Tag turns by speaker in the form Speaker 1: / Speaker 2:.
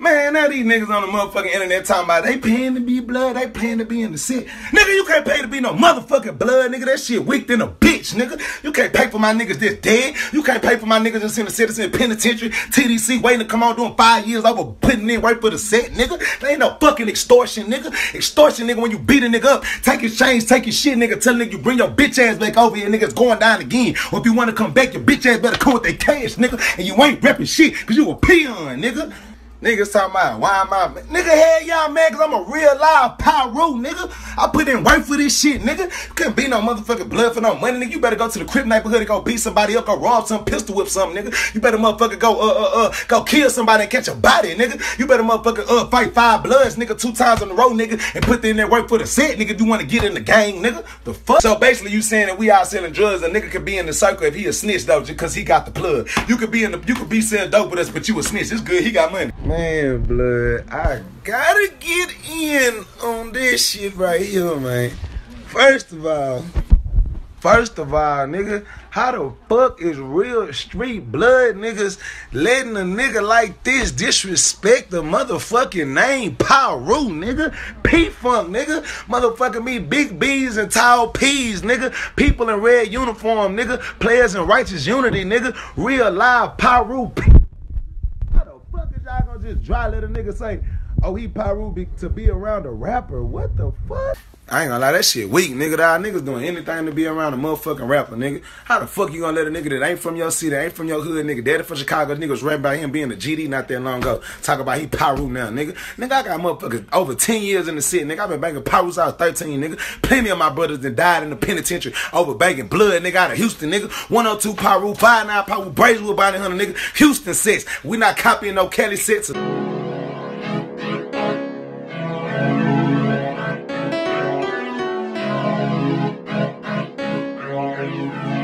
Speaker 1: Man, now these niggas on the motherfucking internet talking about they paying to be blood, they paying to be in the city. Nigga, you can't pay to be no motherfucking blood, nigga. That shit weak than a bitch, nigga. You can't pay for my niggas that's dead. You can't pay for my niggas that's in the citizen penitentiary, TDC waiting to come on doing five years over putting in work for the set, nigga. There ain't no fucking extortion, nigga. Extortion, nigga, when you beat a nigga up, take his chains, take his shit, nigga. Tell nigga you bring your bitch ass back over here, nigga's going down again. Or if you want to come back, your bitch ass better come with that cash, nigga. And you ain't repping shit, cause you a peon, nigga. Niggas talking about why am I nigga hell y'all man cause I'm a real live Piru nigga. I put in work for this shit, nigga. Couldn't be no motherfucking blood for no money, nigga. You better go to the crib neighborhood and go beat somebody up, go rob some pistol whip something, nigga. You better motherfucker go uh uh uh go kill somebody and catch a body, nigga. You better motherfucker uh fight five bloods, nigga, two times in a row, nigga, and put in that work for the set, nigga. You want to get in the gang, nigga. The fuck? So basically you saying that we out selling drugs, a nigga could be in the circle if he a snitch though, just cause he got the plug. You could be in the you could be selling dope with us, but you a snitch. It's good, he got money. Man, blood. I gotta get in on this shit right here, man. First of all, first of all, nigga, how the fuck is real street blood niggas letting a nigga like this disrespect the motherfucking name Piru, nigga? P-Funk, nigga. Motherfucking me, big B's and tall P's, nigga. People in red uniform, nigga. Players in righteous unity, nigga. Real live the fuck is just dry little nigga say, oh, he Piru be, to be around a rapper? What the fuck? I ain't gonna lie, that shit weak, nigga. That niggas doing anything to be around a motherfucking rapper, nigga. How the fuck you gonna let a nigga that ain't from your city, ain't from your hood, nigga, daddy from Chicago, niggas rap about him being a GD not that long ago. Talk about he Piru now, nigga. Nigga, I got motherfuckers over 10 years in the city, nigga. i been banging Piru out 13, nigga. Plenty of my brothers that died in the penitentiary over banging blood, nigga, out of Houston, nigga. 102 Piru, 59 Piru, Brazewood, Bounty Hunter, nigga. Houston sets. We not copying no Cali sets.